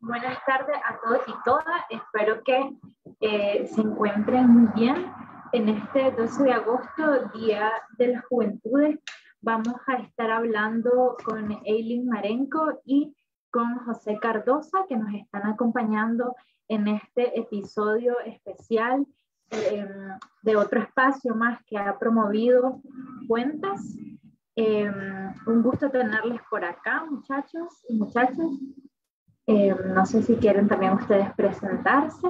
Buenas tardes a todos y todas. Espero que eh, se encuentren muy bien. En este 12 de agosto, Día de las Juventudes, vamos a estar hablando con Eileen Marenco y con José Cardosa, que nos están acompañando en este episodio especial em, de otro espacio más que ha promovido Cuentas. Em, un gusto tenerles por acá, muchachos y muchachas. Em, no sé si quieren también ustedes presentarse.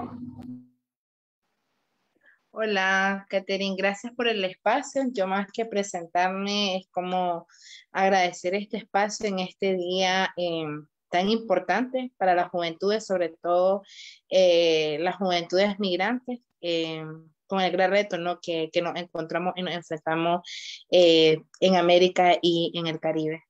Hola, Catherine, gracias por el espacio. Yo más que presentarme es como agradecer este espacio en este día em, tan importante para las juventudes, sobre todo eh, las juventudes migrantes, em, con el gran reto ¿no? que, que nos encontramos y nos enfrentamos eh, en América y en el Caribe.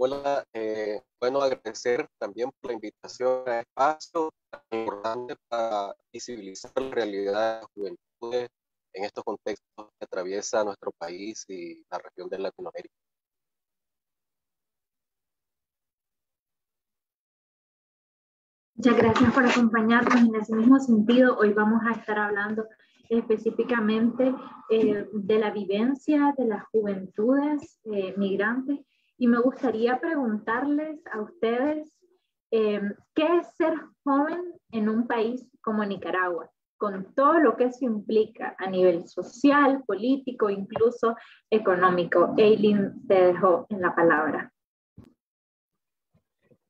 Hola, eh, bueno, agradecer también por la invitación a espacio tan importante para visibilizar la realidad de las juventudes en estos contextos que atraviesa nuestro país y la región de Latinoamérica. Muchas gracias por acompañarnos en ese mismo sentido. Hoy vamos a estar hablando específicamente eh, de la vivencia de las juventudes eh, migrantes y me gustaría preguntarles a ustedes, eh, ¿qué es ser joven en un país como Nicaragua? con todo lo que eso implica a nivel social, político, incluso económico. Eileen te dejó en la palabra.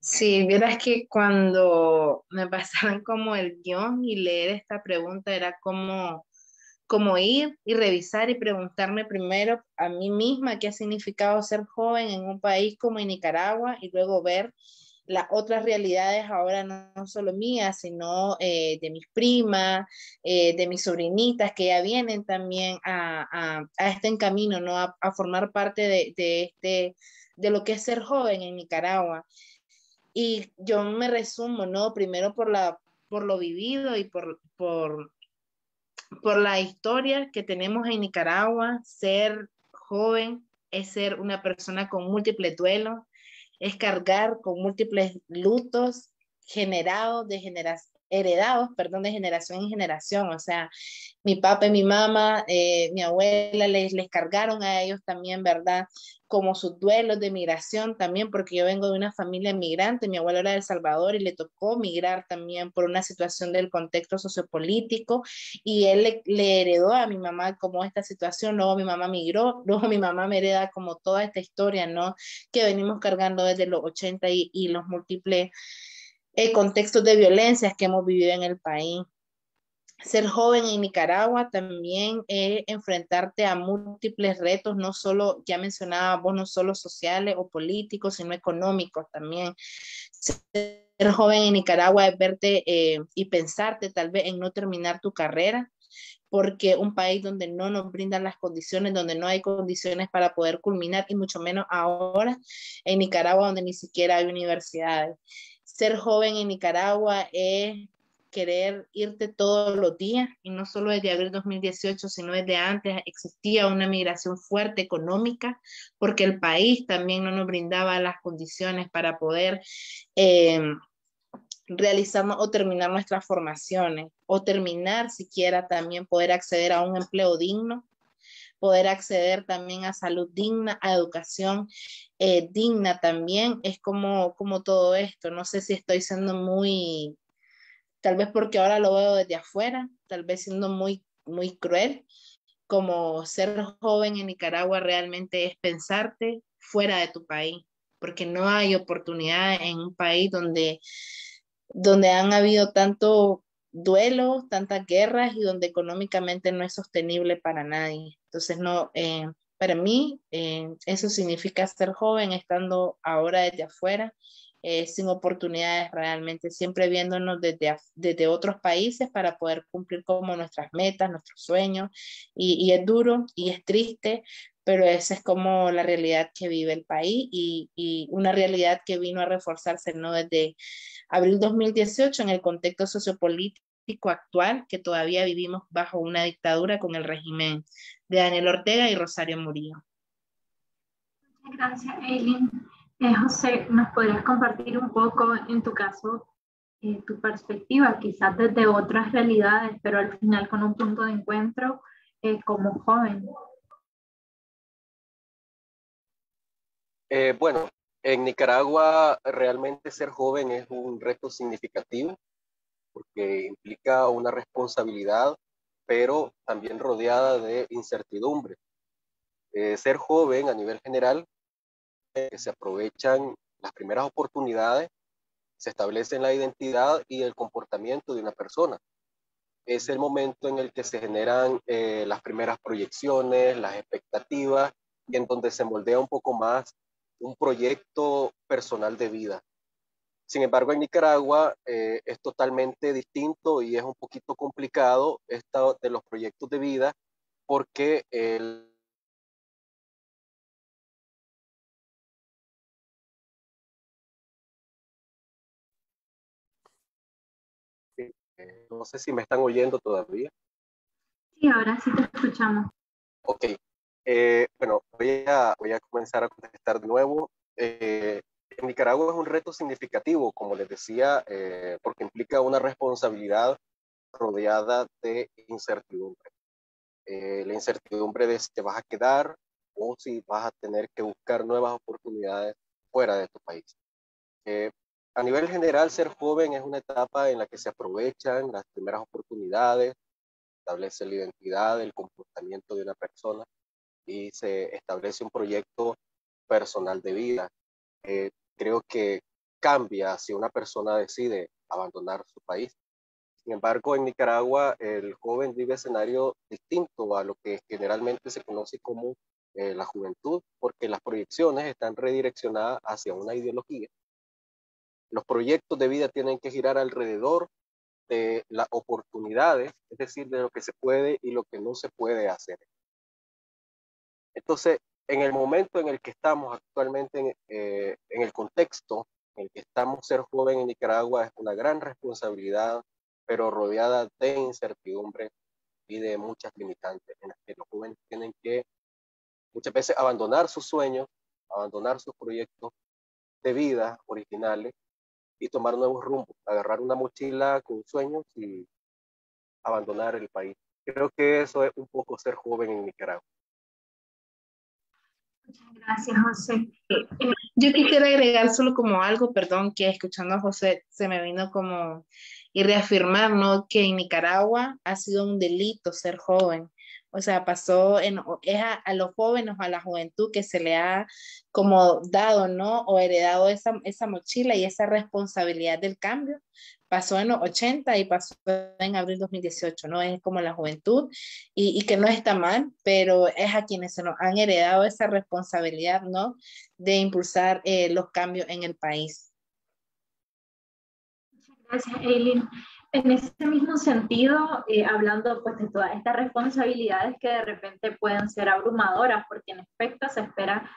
Sí, verás que cuando me pasaron como el guion y leer esta pregunta era como como ir y revisar y preguntarme primero a mí misma qué ha significado ser joven en un país como en Nicaragua y luego ver las otras realidades ahora no, solo mías, sino eh, de mis primas, eh, de mis sobrinitas que ya vienen también a, a, a este camino, ¿no? A, a formar parte de, de, este, de lo que es ser joven en Nicaragua. Y yo me resumo, ¿no? Primero por, la, por lo vivido y por, por, por la historia que tenemos en Nicaragua, ser joven es ser una persona con múltiples duelos, es cargar con múltiples lutos generados de generación heredados, perdón, de generación en generación. O sea, mi papá y mi mamá, eh, mi abuela les, les cargaron a ellos también, ¿verdad? Como sus duelos de migración también, porque yo vengo de una familia migrante, mi abuelo era de El Salvador y le tocó migrar también por una situación del contexto sociopolítico y él le, heredó a mi mamá como esta situación, luego mi mamá migró, luego mi mamá me hereda como toda esta historia, ¿no? Que venimos cargando desde los 80 y, y los múltiples el contextos de violencias que hemos vivido en el país. Ser joven en Nicaragua también es enfrentarte a múltiples retos, no solo, ya mencionaba vos, no solo sociales o políticos, sino económicos también. Ser joven en Nicaragua es verte eh, y pensarte tal vez en no terminar tu carrera, porque un país donde no nos brindan las condiciones, donde no hay condiciones para poder culminar, y mucho menos ahora en Nicaragua, donde ni siquiera hay universidades ser joven en Nicaragua es querer irte todos los días y no solo desde abril 2018, sino desde antes existía una migración fuerte económica porque el país también no nos brindaba las condiciones para poder eh, realizar o terminar nuestras formaciones o terminar siquiera también poder acceder a un empleo digno poder acceder también a salud digna, a educación eh, digna también, es como, como todo esto. No sé si estoy siendo muy, tal vez porque ahora lo veo desde afuera, tal vez siendo muy, muy cruel, como ser joven en Nicaragua realmente es pensarte fuera de tu país, porque no hay oportunidad en un país donde, donde han habido tanto duelos, tantas guerras y donde económicamente no es sostenible para nadie. Entonces, no, eh, para mí, eh, eso significa ser joven estando ahora desde afuera, eh, sin oportunidades realmente, siempre viéndonos desde, desde otros países para poder cumplir como nuestras metas, nuestros sueños. Y, y es duro y es triste, pero esa es como la realidad que vive el país y, y, una realidad que vino a reforzarse ¿no? desde abril 2018 en el contexto sociopolítico actual que todavía vivimos bajo una dictadura con el régimen de Daniel Ortega y Rosario Murillo. Muchas gracias, Eileen. Eh, José, ¿nos podrías compartir un poco, en tu caso, eh, tu perspectiva, quizás desde otras realidades, pero al final con un punto de encuentro eh, como joven? bueno, en Nicaragua realmente ser joven es un reto significativo porque implica una responsabilidad, pero también rodeada de incertidumbre. ser joven a nivel general que se aprovechan las primeras oportunidades, se establecen la identidad y el comportamiento de una persona. Es el momento en el que se generan eh, las primeras proyecciones, las expectativas, y en donde se moldea un poco más un proyecto personal de vida. Sin embargo, en Nicaragua eh, es totalmente distinto y es un poquito complicado esto de los proyectos de vida porque el, no sé si me están oyendo todavía. Sí, ahora sí te escuchamos. Ok. Eh, bueno, voy a, voy a comenzar a contestar de nuevo. Eh, en Nicaragua es un reto significativo, como les decía, eh, porque implica una responsabilidad rodeada de incertidumbre. la incertidumbre de si te vas a quedar o si vas a tener que buscar nuevas oportunidades fuera de tu país a nivel general, ser joven es una etapa en la que se aprovechan las primeras oportunidades, establece la identidad, el comportamiento de una persona y se establece un proyecto personal de vida. Eh, creo que cambia si una persona decide abandonar su país. Sin embargo, en Nicaragua el joven vive escenario distinto a lo que generalmente se conoce como eh, la juventud, porque las proyecciones están redireccionadas hacia una ideología los proyectos de vida tienen que girar alrededor de las oportunidades, es decir, de lo que se puede y lo que no se puede hacer. Entonces, en el momento en el que estamos actualmente, en, eh, el contexto en el que estamos, ser joven en Nicaragua es una gran responsabilidad, pero rodeada de incertidumbre y de muchas limitantes en las que los jóvenes tienen que muchas veces abandonar sus sueños, abandonar sus proyectos de vida originales y tomar nuevos rumbos, agarrar una mochila con sueños y abandonar el país. Creo que eso es un poco ser joven en Nicaragua. Muchas gracias, José. Yo quisiera agregar solo como algo, perdón, que escuchando a José se me vino como y reafirmar, ¿no? Que en Nicaragua ha sido un delito ser joven o sea, pasó en, es a, los jóvenes, a la juventud que se le ha como dado, ¿no? O heredado esa, esa mochila y esa responsabilidad del cambio. Pasó en los 80 y pasó en abril 2018, ¿no? Es como la juventud y, y que no está mal, pero es a quienes se nos han heredado esa responsabilidad, ¿no? De impulsar eh, los cambios en el país. Muchas gracias, Eileen. En ese mismo sentido, eh, hablando pues de todas estas responsabilidades que de repente pueden ser abrumadoras, porque en efecto se espera,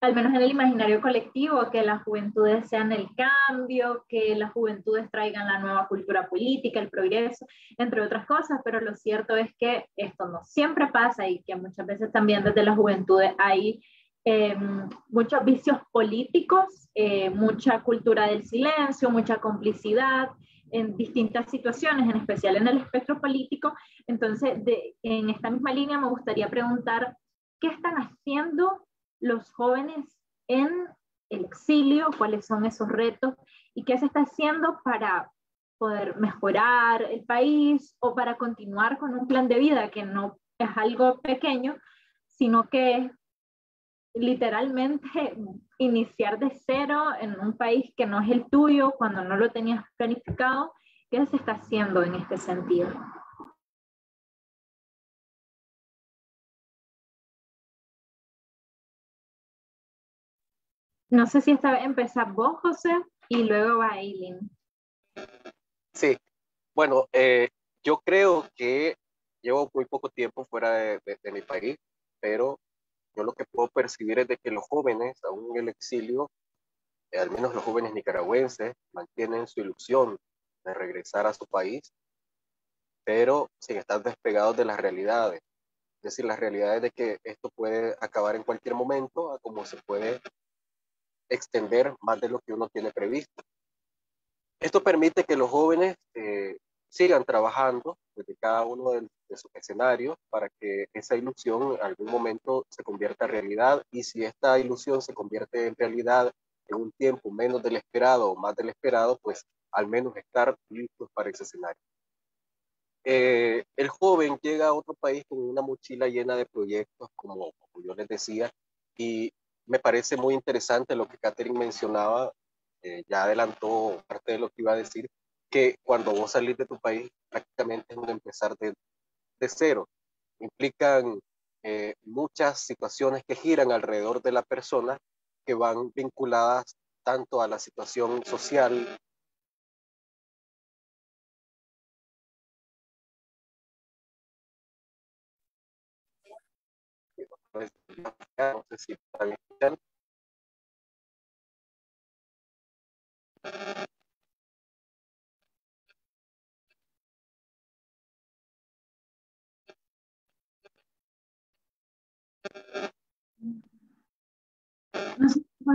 al menos en el imaginario colectivo, que las juventudes sean el cambio, que las juventudes traigan la nueva cultura política, el progreso, entre otras cosas, pero lo cierto es que esto no siempre pasa y que muchas veces también desde las juventudes hay em, muchos vicios políticos, eh, mucha cultura del silencio, mucha complicidad en distintas situaciones, en especial en el espectro político. Entonces, de, en esta misma línea me gustaría preguntar, ¿qué están haciendo los jóvenes en el exilio? ¿Cuáles son esos retos? ¿Y qué se está haciendo para poder mejorar el país o para continuar con un plan de vida que no es algo pequeño, sino que literalmente iniciar de cero en un país que no es el tuyo, cuando no lo tenías planificado, ¿qué se está haciendo en este sentido? No sé si esta vez empezar vos, José, y luego va Eileen. Sí, bueno, eh, yo creo que llevo muy poco tiempo fuera de mi país, pero yo lo que puedo percibir es de que los jóvenes, aún en el exilio, eh, al menos los jóvenes nicaragüenses, mantienen su ilusión de regresar a su país, pero sin estar despegados de las realidades. Es decir, las realidades de que esto puede acabar en cualquier momento, como se puede extender más de lo que uno tiene previsto. Esto permite que los jóvenes eh, sigan trabajando desde cada uno de, sus escenarios para que esa ilusión en algún momento se convierta en realidad y si esta ilusión se convierte en realidad en un tiempo menos del esperado o más del esperado, pues al menos estar listos para ese escenario. Eh, el joven llega a otro país con una mochila llena de proyectos, como, yo les decía, y me parece muy interesante lo que Catherine mencionaba, eh, ya adelantó parte de lo que iba a decir, que cuando vos salís de tu país prácticamente es un empezar de, de cero. Implican eh, muchas situaciones que giran alrededor de la persona que van vinculadas tanto a la situación social, no sé si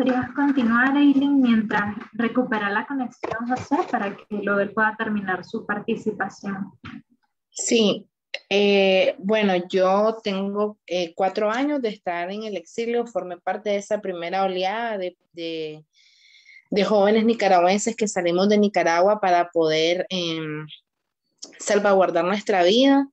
podrías continuar, Eileen, mientras recupera la conexión, José, para que luego pueda terminar su participación. Sí, eh, bueno, yo tengo eh, cuatro años de estar en el exilio, formé parte de esa primera oleada de, de, de jóvenes nicaragüenses que salimos de Nicaragua para poder em, salvaguardar nuestra vida.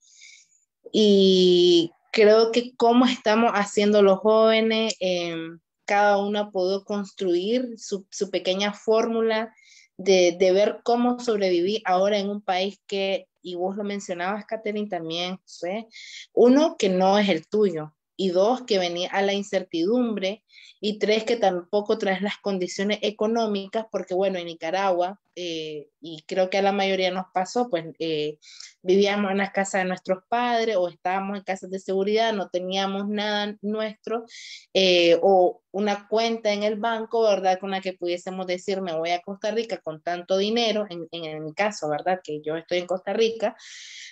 Y creo que cómo estamos haciendo los jóvenes, em, cada uno pudo construir su, pequeña fórmula de, de, ver cómo sobrevivir ahora en un país que, y vos lo mencionabas, Catherine, también, ¿sí? uno, que no es el tuyo, y dos, que venía a la incertidumbre, y tres, que tampoco traes las condiciones económicas, porque bueno, en Nicaragua, eh, y creo que a la mayoría nos pasó, pues eh, vivíamos en las casas de nuestros padres o estábamos en casas de seguridad, no teníamos nada nuestro, eh, o una cuenta en el banco, ¿verdad? Con la que pudiésemos decir, me voy a Costa Rica con tanto dinero, en, en mi caso, ¿verdad? Que yo estoy en Costa Rica,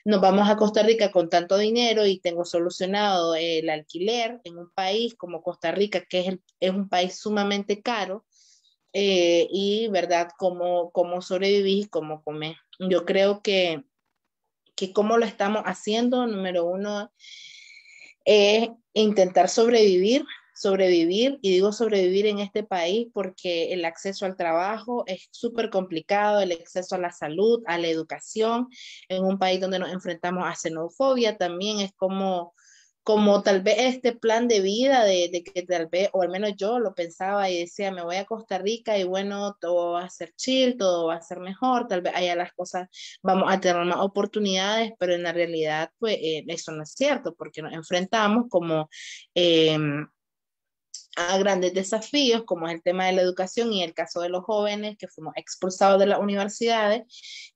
nos vamos a Costa Rica con tanto dinero y tengo solucionado el alquiler en un país como Costa Rica, que es, es un país sumamente caro, eh, y, ¿verdad?, cómo, cómo sobrevivir y cómo comer. Yo creo que, que cómo lo estamos haciendo, número uno, es intentar sobrevivir, sobrevivir, y digo sobrevivir en este país porque el acceso al trabajo es súper complicado, el acceso a la salud, a la educación, en un país donde nos enfrentamos a xenofobia, también es como como tal vez este plan de vida de, de, que tal vez, o al menos yo lo pensaba y decía, me voy a Costa Rica y bueno, todo va a ser chill, todo va a ser mejor, tal vez allá las cosas vamos a tener más oportunidades, pero en la realidad, pues eh, eso no es cierto, porque nos enfrentamos como... Eh, a grandes desafíos, como es el tema de la educación y el caso de los jóvenes que fuimos expulsados de las universidades,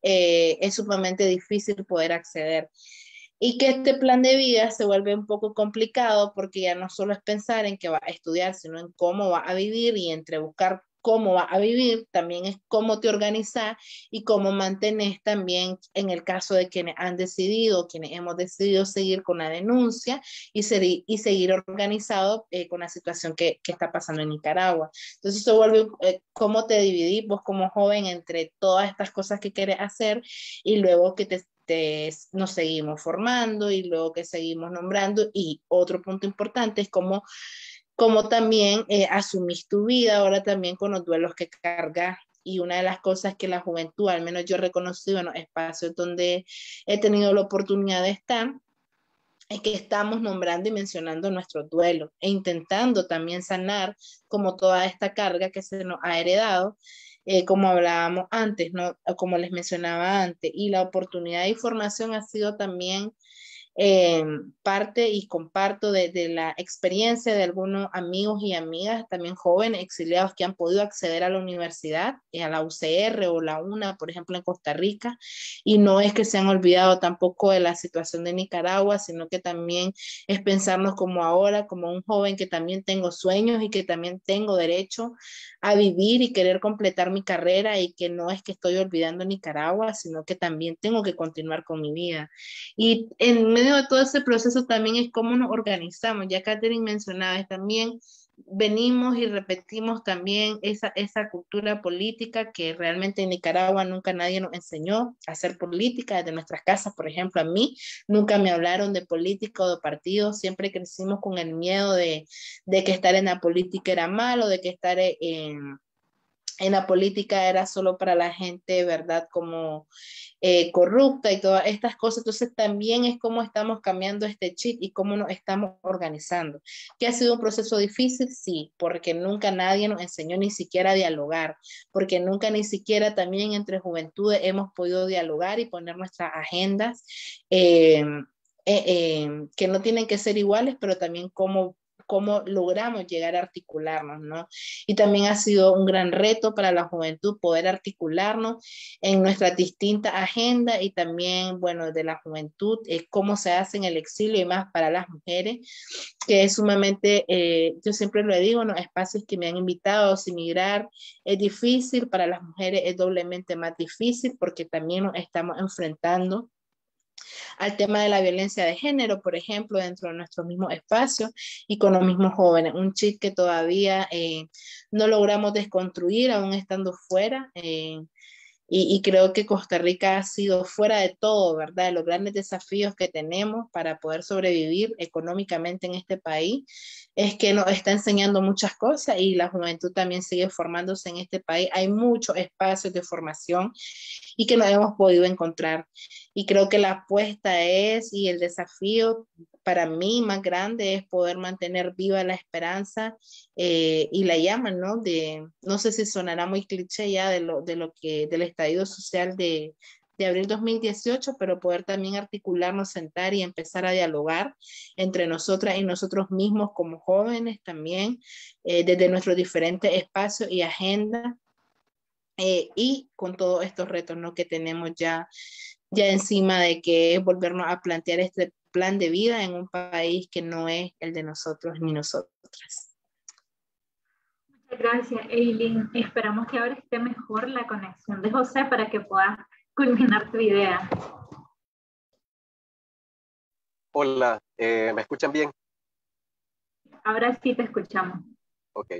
eh, es sumamente difícil poder acceder. Y que este plan de vida se vuelve un poco complicado porque ya no solo es pensar en que va a estudiar, sino en cómo va a vivir y entre buscar cómo va a vivir, también es cómo te organizas y cómo mantenés también en el caso de quienes han decidido, quienes hemos decidido seguir con la denuncia y, ser, y seguir organizado eh, con la situación que, que, está pasando en Nicaragua. Entonces se vuelve eh, cómo te dividís vos como joven entre todas estas cosas que quieres hacer y luego que te nos seguimos formando y luego que seguimos nombrando. Y otro punto importante es cómo, cómo también eh, asumís tu vida ahora también con los duelos que cargas. Y una de las cosas que la juventud, al menos yo he reconocido en los espacios donde he tenido la oportunidad de estar, es que estamos nombrando y mencionando nuestro duelo e intentando también sanar como toda esta carga que se nos ha heredado eh, como hablábamos antes, ¿no? como les mencionaba antes, y la oportunidad de información ha sido también eh, parte y comparto de, de, la experiencia de algunos amigos y amigas, también jóvenes exiliados que han podido acceder a la universidad, eh, a la UCR o la UNA, por ejemplo, en Costa Rica, y no es que se han olvidado tampoco de la situación de Nicaragua, sino que también es pensarnos como ahora, como un joven que también tengo sueños y que también tengo derecho a vivir y querer completar mi carrera y que no es que estoy olvidando Nicaragua, sino que también tengo que continuar con mi vida. Y en medio de todo ese proceso también es cómo nos organizamos. Ya Catherine mencionaba, también venimos y repetimos también esa, esa cultura política que realmente en Nicaragua nunca nadie nos enseñó a hacer política desde nuestras casas, por ejemplo, a mí nunca me hablaron de política o de partidos, siempre crecimos con el miedo de, de que estar en la política era malo, de que estar en en la política era solo para la gente, ¿verdad? Como eh, corrupta y todas estas cosas. Entonces también es cómo estamos cambiando este chip y cómo nos estamos organizando. ¿Que ha sido un proceso difícil? Sí, porque nunca nadie nos enseñó ni siquiera a dialogar, porque nunca ni siquiera también entre juventudes hemos podido dialogar y poner nuestras agendas. Eh, eh, que no tienen que ser iguales, pero también cómo cómo logramos llegar a articularnos, ¿no? Y también ha sido un gran reto para la juventud poder articularnos en nuestra distinta agenda y también, bueno, de la juventud, eh, cómo se hace en el exilio y más para las mujeres, que es sumamente, eh, yo siempre lo digo, los espacios que me han invitado a emigrar es difícil, para las mujeres es doblemente más difícil porque también nos estamos enfrentando al tema de la violencia de género, por ejemplo, dentro de nuestro mismo espacio y con los mismos jóvenes. Un chip que todavía eh, no logramos desconstruir aún estando fuera. Eh, y, creo que Costa Rica ha sido fuera de todo, ¿verdad? De los grandes desafíos que tenemos para poder sobrevivir económicamente en este país es que nos está enseñando muchas cosas y la juventud también sigue formándose en este país. Hay muchos espacios de formación y que no hemos podido encontrar. Y creo que la apuesta es y el desafío para mí más grande es poder mantener viva la esperanza eh, y la llama, ¿no? De, no sé si sonará muy cliché ya de lo, de lo que, del estallido social de, de abril 2018, pero poder también articularnos, sentar y empezar a dialogar entre nosotras y nosotros mismos como jóvenes también, eh, desde nuestros diferentes espacios y agenda, eh, y con todos estos retos ¿no? que tenemos ya, ya encima de que es volvernos a plantear este plan de vida en un país que no es el de nosotros ni nosotras. Muchas gracias, Eileen. Esperamos que ahora esté mejor la conexión de José para que pueda culminar tu idea. Hola, eh, ¿me escuchan bien? Ahora sí te escuchamos. Ok,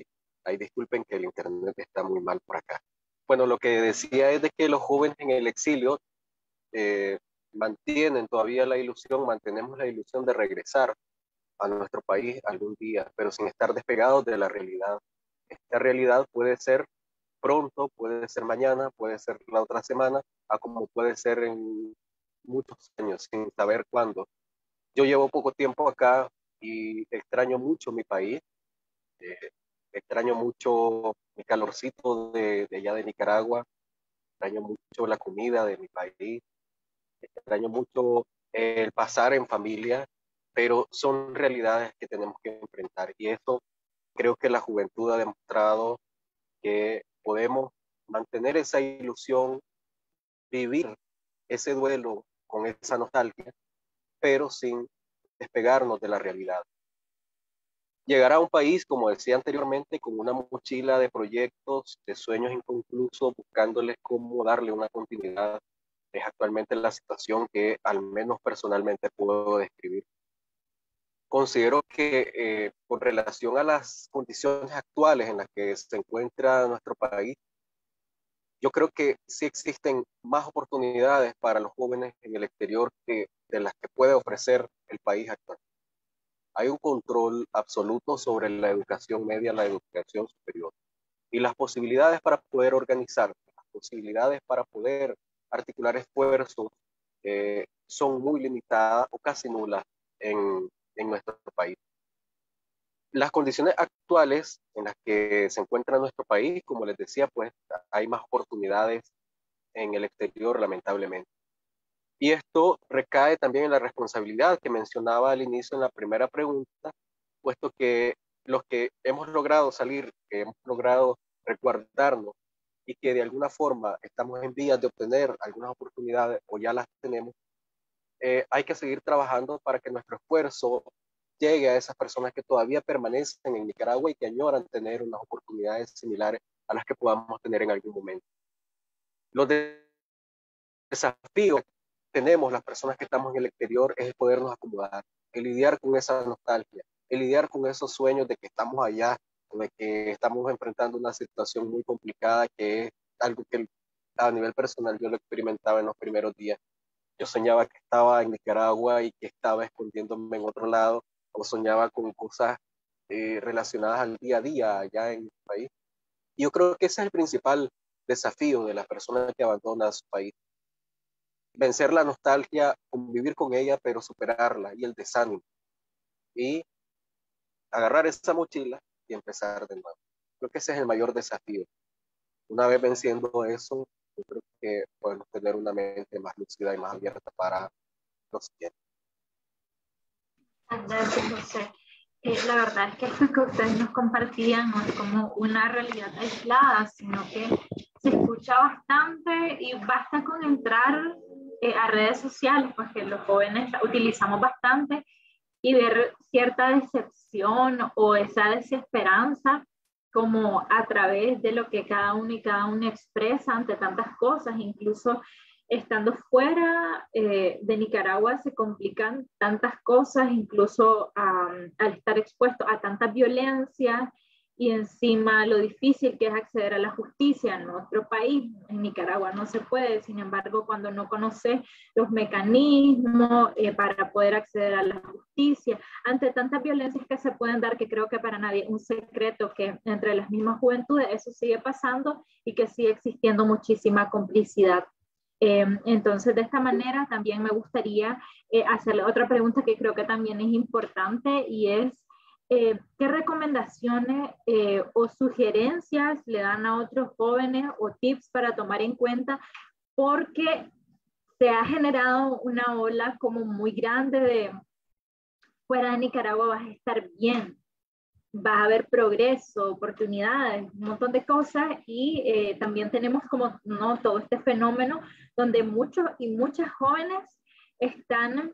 ahí disculpen que el internet está muy mal por acá. Bueno, lo que decía es de que los jóvenes en el exilio eh, mantienen todavía la ilusión, mantenemos la ilusión de regresar a nuestro país algún día, pero sin estar despegados de la realidad. Esta realidad puede ser pronto, puede ser mañana, puede ser la otra semana, a como puede ser en muchos años, sin saber cuándo. Yo llevo poco tiempo acá y extraño mucho mi país, eh, extraño mucho mi calorcito de, de allá de Nicaragua, extraño mucho la comida de mi país, extraño mucho el pasar en familia, pero son realidades que tenemos que enfrentar y eso creo que la juventud ha demostrado que podemos mantener esa ilusión, vivir ese duelo con esa nostalgia, pero sin despegarnos de la realidad. Llegar a un país, como decía anteriormente, con una mochila de proyectos, de sueños inconclusos, buscándoles cómo darle una continuidad es actualmente la situación que al menos personalmente puedo describir. Considero que eh, con relación a las condiciones actuales en las que se encuentra nuestro país, yo creo que sí existen más oportunidades para los jóvenes en el exterior que de las que puede ofrecer el país actual. Hay un control absoluto sobre la educación media, la educación superior y las posibilidades para poder organizar, las posibilidades para poder articular esfuerzos eh, son muy limitadas o casi nulas en, en nuestro país. Las condiciones actuales en las que se encuentra nuestro país, como les decía, pues hay más oportunidades en el exterior, lamentablemente. Y esto recae también en la responsabilidad que mencionaba al inicio en la primera pregunta, puesto que los que hemos logrado salir, que hemos logrado recuerdarnos y que de alguna forma estamos en vías de obtener algunas oportunidades o ya las tenemos, eh, hay que seguir trabajando para que nuestro esfuerzo llegue a esas personas que todavía permanecen en Nicaragua y que añoran tener unas oportunidades similares a las que podamos tener en algún momento. Los desafíos tenemos las personas que estamos en el exterior es el podernos acomodar, el lidiar con esa nostalgia, el lidiar con esos sueños de que estamos allá, de que estamos enfrentando una situación muy complicada que es algo que a nivel personal yo lo experimentaba en los primeros días. Yo soñaba que estaba en Nicaragua y que estaba escondiéndome en otro lado, o soñaba con cosas eh, relacionadas al día a día allá en el país. Yo creo que ese es el principal desafío de las personas que abandonan su país. Vencer la nostalgia, convivir con ella, pero superarla y el desánimo. Y agarrar esa mochila y empezar de nuevo. Creo que ese es el mayor desafío. Una vez venciendo eso, yo creo que podemos tener una mente más lúcida y más abierta para los siguientes. Gracias, José. Eh, la verdad es que lo que ustedes nos compartían no es como una realidad aislada, sino que se escucha bastante y basta con entrar eh, a redes sociales, pues, los jóvenes utilizamos bastante, y ver cierta decepción o esa desesperanza como a través de lo que cada uno y cada uno expresa ante tantas cosas, incluso estando fuera eh, de Nicaragua se complican tantas cosas, incluso al estar expuesto a tanta violencia y encima lo difícil que es acceder a la justicia en nuestro país. En Nicaragua no se puede, sin embargo, cuando no conoce los mecanismos eh, para poder acceder a la justicia, ante tantas violencias que se pueden dar, que creo que para nadie es un secreto que entre las mismas juventudes eso sigue pasando y que sigue existiendo muchísima complicidad. Em, entonces, de esta manera también me gustaría eh, hacerle otra pregunta que creo que también es importante y es eh, ¿qué recomendaciones eh, o sugerencias le dan a otros jóvenes o tips para tomar en cuenta? Porque se ha generado una ola como muy grande de fuera de Nicaragua vas a estar bien, va a haber progreso, oportunidades, un montón de cosas y eh, también tenemos como no todo este fenómeno donde muchos y muchas jóvenes están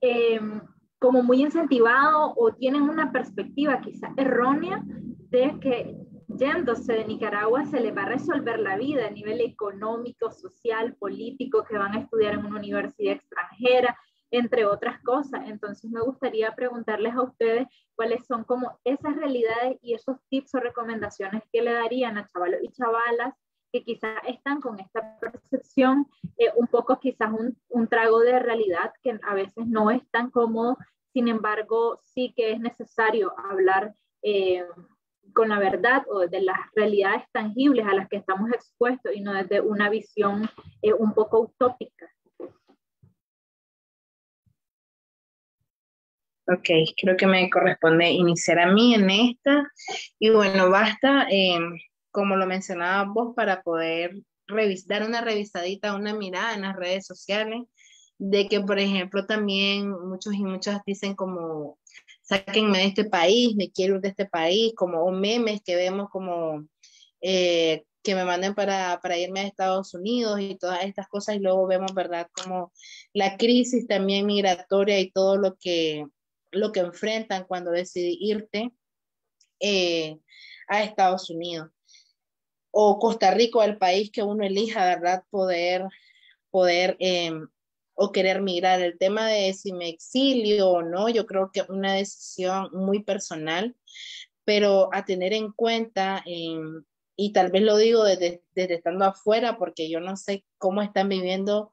em, como muy incentivado o tienen una perspectiva quizá errónea de que yéndose de Nicaragua se les va a resolver la vida a nivel económico, social, político, que van a estudiar en una universidad extranjera, entre otras cosas. Entonces me gustaría preguntarles a ustedes cuáles son como esas realidades y esos tips o recomendaciones que le darían a chavalos y chavalas que quizás están con esta percepción, eh, un poco quizás un, un, trago de realidad que a veces no es tan cómodo sin embargo, sí que es necesario hablar eh, con la verdad o de las realidades tangibles a las que estamos expuestos y no desde una visión eh, un poco utópica. Ok, creo que me corresponde iniciar a mí en esta. Y bueno, basta, eh, como lo mencionaba vos, para poder dar una revisadita, una mirada en las redes sociales de que, por ejemplo, también muchos y muchas dicen como, sáquenme de este país, me quiero ir de este país, como memes que vemos como eh, que me manden para, para, irme a Estados Unidos y todas estas cosas, y luego vemos, ¿verdad?, como la crisis también migratoria y todo lo que, lo que enfrentan cuando deciden irte eh, a Estados Unidos. O Costa Rica, el país que uno elija, ¿verdad?, poder, poder em, o querer migrar. El tema de si me exilio o no, yo creo que es una decisión muy personal, pero a tener en cuenta, em, y tal vez lo digo desde, estando afuera, porque yo no sé cómo están viviendo,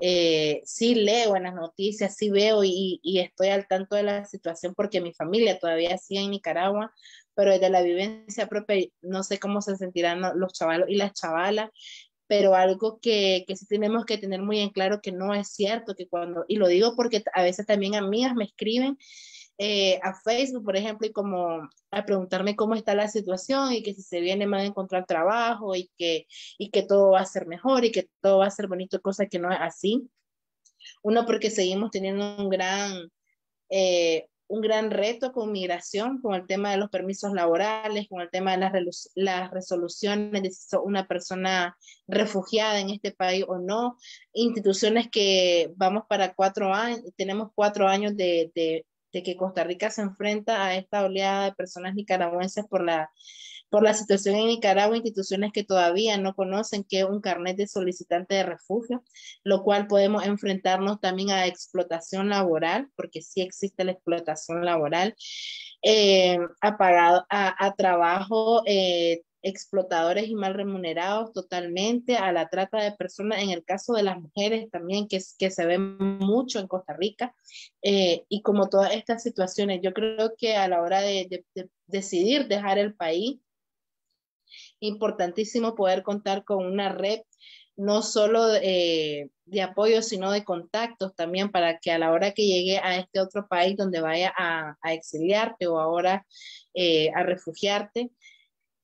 eh, sí leo en las noticias, sí veo y, y, estoy al tanto de la situación porque mi familia todavía sigue en Nicaragua, pero desde la vivencia propia no sé cómo se sentirán los chavalos y las chavalas pero algo que, que sí tenemos que tener muy en claro que no es cierto, que cuando, y lo digo porque a veces también amigas me escriben eh, a Facebook, por ejemplo, y como a preguntarme cómo está la situación y que si se viene van a encontrar trabajo y que, y que todo va a ser mejor y que todo va a ser bonito, cosa que no es así. Uno, porque seguimos teniendo un gran, eh, un gran reto con migración, con el tema de los permisos laborales, con el tema de las, resoluciones de si una persona refugiada en este país o no, instituciones que vamos para cuatro años, tenemos cuatro años de que Costa Rica se enfrenta a esta oleada de personas nicaragüenses por la por la situación en Nicaragua, instituciones que todavía no conocen que un carnet de solicitante de refugio, lo cual podemos enfrentarnos también a explotación laboral, porque sí existe la explotación laboral, eh, a, a, trabajo eh, explotadores y mal remunerados totalmente, a la trata de personas, en el caso de las mujeres también, que, que se ve mucho en Costa Rica, eh, y como todas estas situaciones, yo creo que a la hora de decidir dejar el país, importantísimo poder contar con una red no solo eh, de apoyo, sino de contactos también para que a la hora que llegue a este otro país donde vaya a, exiliarte o ahora eh, a refugiarte,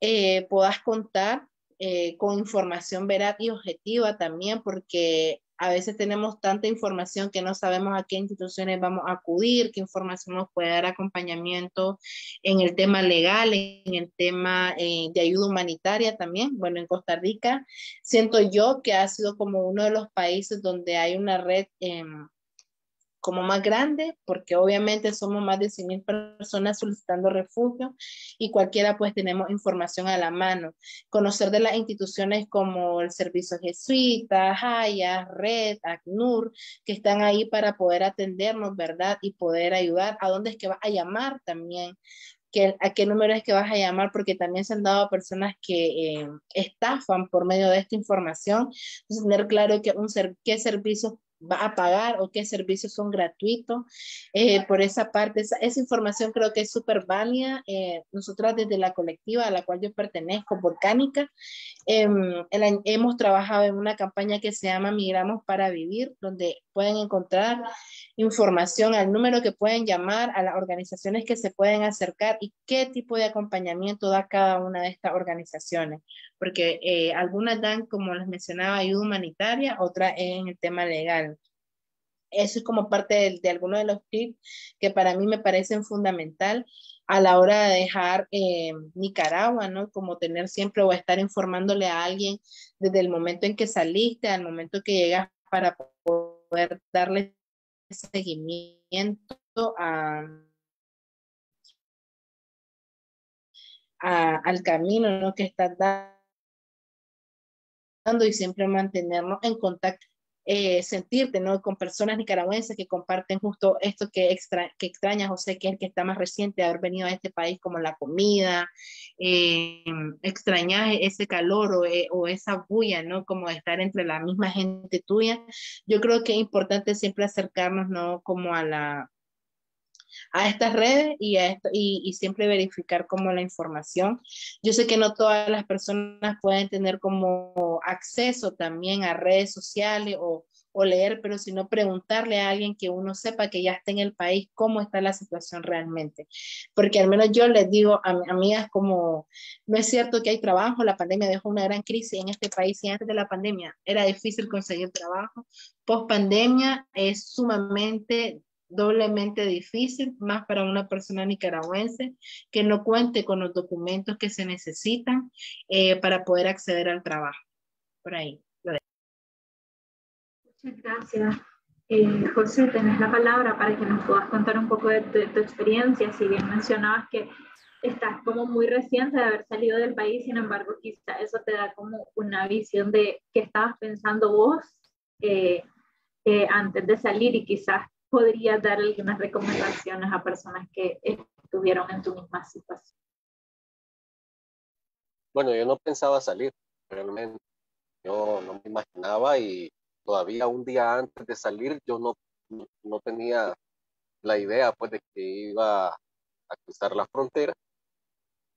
eh, puedas contar con información veraz y objetiva también, porque a veces tenemos tanta información que no sabemos a qué instituciones vamos a acudir, qué información nos puede dar acompañamiento en el tema legal, en el tema eh, de ayuda humanitaria también. Bueno, en Costa Rica siento yo que ha sido como uno de los países donde hay una red como más grande, porque obviamente somos más de 100.000 personas solicitando refugio y cualquiera pues tenemos información a la mano. Conocer de las instituciones como el Servicio Jesuita, Haya, Red, ACNUR, que están ahí para poder atendernos, ¿verdad? Y poder ayudar. ¿A dónde es que vas a llamar también? a qué número es que vas a llamar, porque también se han dado personas que eh, estafan por medio de esta información. Entonces, tener claro que un qué servicios va a pagar o qué servicios son gratuitos. Eh, por esa parte, esa, información creo que es súper válida. Eh, nosotras desde la colectiva a la cual yo pertenezco, Volcánica, em, hemos trabajado en una campaña que se llama Migramos para Vivir, donde pueden encontrar información al número que pueden llamar, a las organizaciones que se pueden acercar y qué tipo de acompañamiento da cada una de estas organizaciones. Porque eh, algunas dan, como les mencionaba, ayuda humanitaria, otras en el tema legal. Eso es como parte de, algunos de los tips que para mí me parecen fundamental a la hora de dejar eh, Nicaragua, ¿no? Como tener siempre o estar informándole a alguien desde el momento en que saliste al momento que llegas para poder darle seguimiento a, al camino ¿no? que estás dando y siempre mantenernos en contacto eh, sentirte ¿no? con personas nicaragüenses que comparten justo esto que, extra, que extraña José, que es el que está más reciente de haber venido a este país, como la comida, eh, extrañar ese calor o, eh, o, esa bulla, ¿no? como estar entre la misma gente tuya. Yo creo que es importante siempre acercarnos ¿no? como a la a estas redes y, a esto, y, y, siempre verificar como la información. Yo sé que no todas las personas pueden tener como acceso también a redes sociales o, o leer, pero sino preguntarle a alguien que uno sepa que ya está en el país cómo está la situación realmente. Porque al menos yo les digo a, a amigas como, no es cierto que hay trabajo, la pandemia dejó una gran crisis en este país y antes de la pandemia era difícil conseguir trabajo. Post pandemia es sumamente doblemente difícil, más para una persona nicaragüense que no cuente con los documentos que se necesitan eh, para poder acceder al trabajo. Por ahí. Muchas gracias. Eh, José, tenés la palabra para que nos puedas contar un poco de, tu experiencia. Si bien mencionabas que estás como muy reciente de haber salido del país, sin embargo, quizá eso te da como una visión de qué estabas pensando vos eh, antes de salir y quizás podrías dar algunas recomendaciones a personas que estuvieron en tu misma situación? Bueno, yo no pensaba salir, realmente. Yo no me imaginaba y todavía un día antes de salir yo no, no tenía la idea pues de que iba a cruzar la frontera.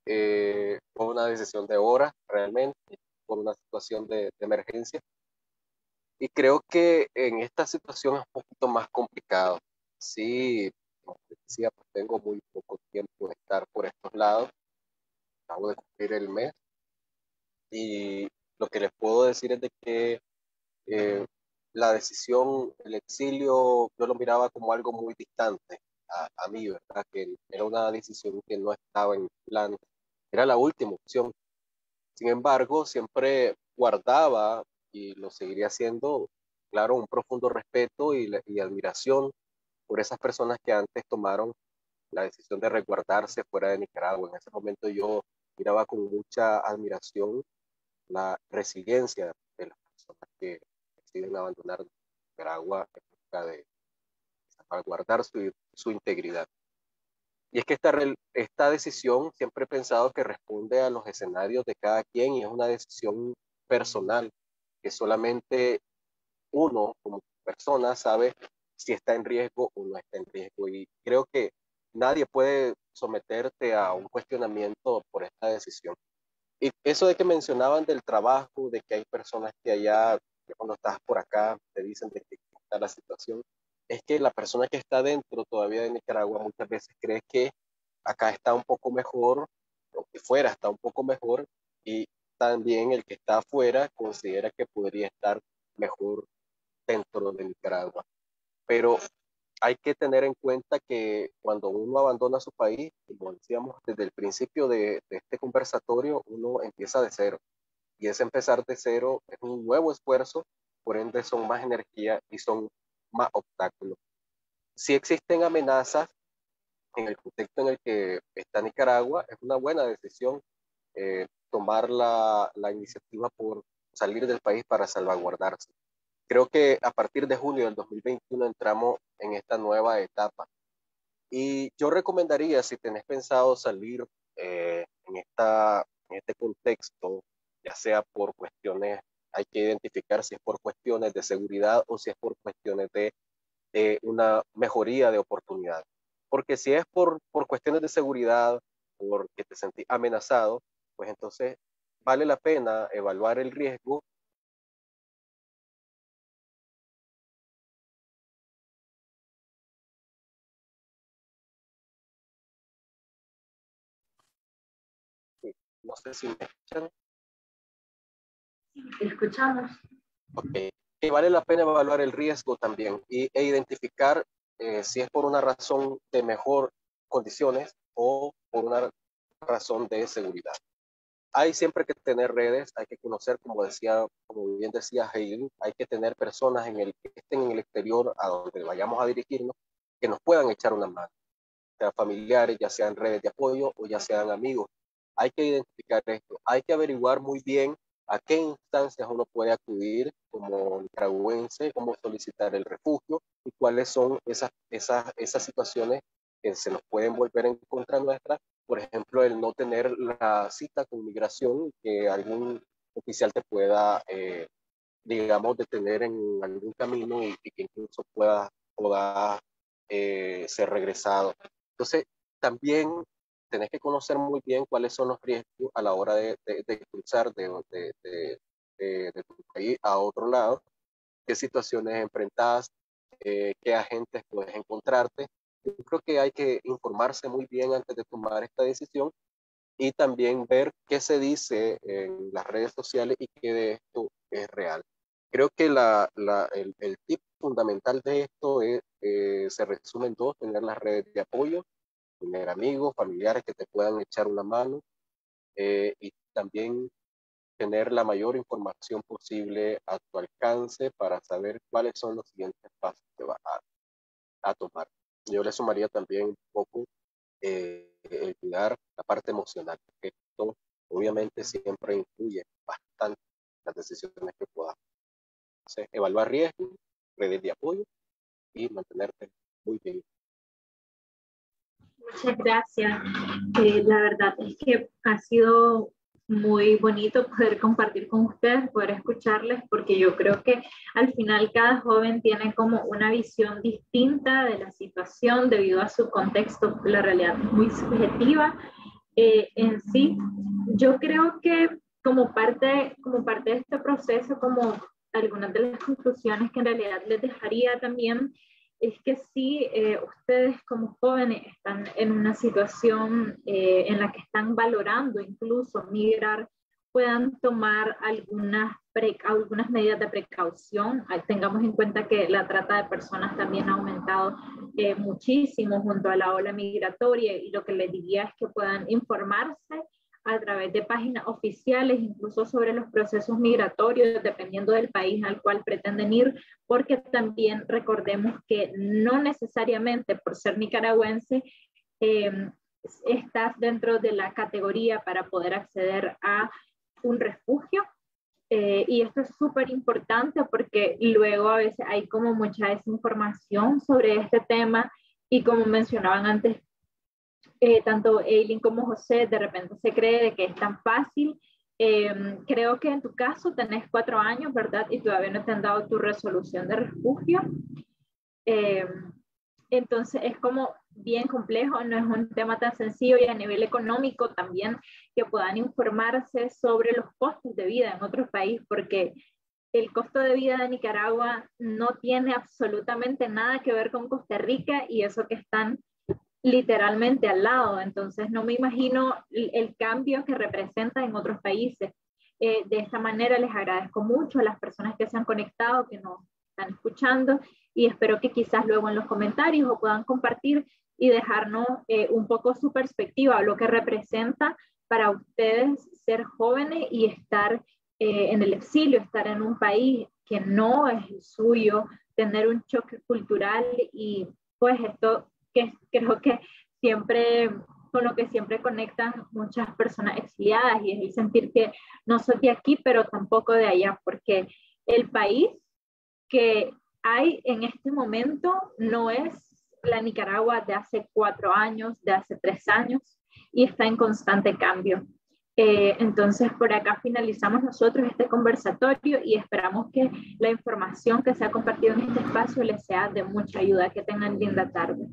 Eh, fue una decisión de horas realmente, por una situación de, de emergencia. Y creo que en esta situación es un poquito más complicado. Sí, como decía, pues tengo muy poco tiempo de estar por estos lados. Acabo de cumplir el mes. Y lo que les puedo decir es de que eh, la decisión, el exilio, yo lo miraba como algo muy distante a, a, mí, ¿verdad? Que era una decisión que no estaba en plan, era la última opción. Sin embargo, siempre guardaba y lo seguiría haciendo, claro, un profundo respeto y, y admiración por esas personas que antes tomaron la decisión de resguardarse fuera de Nicaragua. En ese momento yo miraba con mucha admiración la resiliencia de las personas que deciden abandonar Nicaragua en busca de salvaguardar su, su integridad. Y es que esta, esta decisión siempre he pensado que responde a los escenarios de cada quien y es una decisión personal, que solamente uno como persona sabe si está en riesgo o no está en riesgo. Y creo que nadie puede someterte a un cuestionamiento por esta decisión. Y eso de que mencionaban del trabajo, de que hay personas que allá, cuando estás por acá, te dicen de que está la situación, es que la persona que está dentro todavía de Nicaragua muchas veces cree que acá está un poco mejor, o que fuera está un poco mejor, y también el que está afuera considera que podría estar mejor dentro de Nicaragua. Pero hay que tener en cuenta que cuando uno abandona su país, como decíamos desde el principio de, este conversatorio, uno empieza de cero. Y ese empezar de cero es un nuevo esfuerzo, por ende son más energía y son más obstáculos. Si existen amenazas en el contexto en el que está Nicaragua, es una buena decisión eh, tomar la, la iniciativa por salir del país para salvaguardarse. Creo que a partir de junio del 2021 entramos en esta nueva etapa. Y yo recomendaría, si tenés pensado salir eh, en, esta, en este contexto, ya sea por cuestiones, hay que identificar si es por cuestiones de seguridad o si es por cuestiones de una mejoría de oportunidad. Porque si es por, por cuestiones de seguridad, porque te sentís amenazado, pues entonces vale la pena evaluar el riesgo No sé si me escuchan. escuchamos. Ok. Y vale la pena evaluar el riesgo también y, e identificar eh, si es por una razón de mejor condiciones o por una razón de seguridad. Hay siempre que tener redes, hay que conocer, como decía, como bien decía Hayley, hay que tener personas en el que estén en el exterior a donde vayamos a dirigirnos que nos puedan echar una mano, sean familiares, ya sean redes de apoyo o ya sean amigos hay que identificar esto, hay que averiguar muy bien a qué instancias uno puede acudir como nicaragüense, cómo solicitar el refugio y cuáles son esas, esas, esas situaciones que se nos pueden volver en contra nuestra. Por ejemplo, el no tener la cita con migración, que algún oficial te pueda, eh, digamos, detener en algún camino y, que incluso pueda, pueda eh, ser regresado. Entonces, también tenés que conocer muy bien cuáles son los riesgos a la hora de, cruzar de, de, tu país a otro lado, qué situaciones enfrentas, eh, qué agentes puedes encontrarte. Yo creo que hay que informarse muy bien antes de tomar esta decisión y también ver qué se dice en las redes sociales y qué de esto es real. Creo que la, la, el, el, tip fundamental de esto es, eh, se resume en dos, tener las redes de apoyo tener amigos, familiares que te puedan echar una mano eh, y también tener la mayor información posible a tu alcance para saber cuáles son los siguientes pasos que vas a, tomar. Yo le sumaría también un poco eh, el cuidar la parte emocional, que esto obviamente siempre influye bastante las decisiones que puedas hacer. Evaluar riesgos, redes de apoyo y mantenerte muy bien Muchas gracias. Eh, la verdad es que ha sido muy bonito poder compartir con ustedes, poder escucharles, porque yo creo que al final cada joven tiene como una visión distinta de la situación debido a su contexto, la realidad muy subjetiva eh, en sí. Yo creo que como parte, como parte de este proceso, como algunas de las conclusiones que en realidad les dejaría también es que si eh, ustedes como jóvenes están en una situación eh, en la que están valorando incluso migrar, puedan tomar algunas, algunas medidas de precaución. Tengamos en cuenta que la trata de personas también ha aumentado eh, muchísimo junto a la ola migratoria y lo que les diría es que puedan informarse a través de páginas oficiales, incluso sobre los procesos migratorios, dependiendo del país al cual pretenden ir, porque también recordemos que no necesariamente por ser nicaragüense, em, estás dentro de la categoría para poder acceder a un refugio. Eh, y esto es súper importante porque luego a veces hay como mucha desinformación sobre este tema y como mencionaban antes, eh, tanto Eileen como José, de repente se cree de que es tan fácil. Em, creo que en tu caso tenés cuatro años, ¿verdad? Y todavía no te han dado tu resolución de refugio. Em, entonces es como bien complejo, no es un tema tan sencillo y a nivel económico también que puedan informarse sobre los costos de vida en otros países, porque el costo de vida de Nicaragua no tiene absolutamente nada que ver con Costa Rica y eso que están literalmente al lado. Entonces no me imagino el, cambio que representa en otros países. Eh, de esta manera les agradezco mucho a las personas que se han conectado, que nos están escuchando y espero que quizás luego en los comentarios o puedan compartir y dejarnos eh, un poco su perspectiva, lo que representa para ustedes ser jóvenes y estar eh, en el exilio, estar en un país que no es el suyo, tener un choque cultural y pues esto que creo que siempre con lo que siempre conectan muchas personas exiliadas y es el sentir que no soy de aquí, pero tampoco de allá, porque el país que hay en este momento no es la Nicaragua de hace cuatro años, de hace tres años, y está en constante cambio. Eh, entonces, por acá finalizamos nosotros este conversatorio y esperamos que la información que se ha compartido en este espacio les sea de mucha ayuda. Que tengan linda tarde.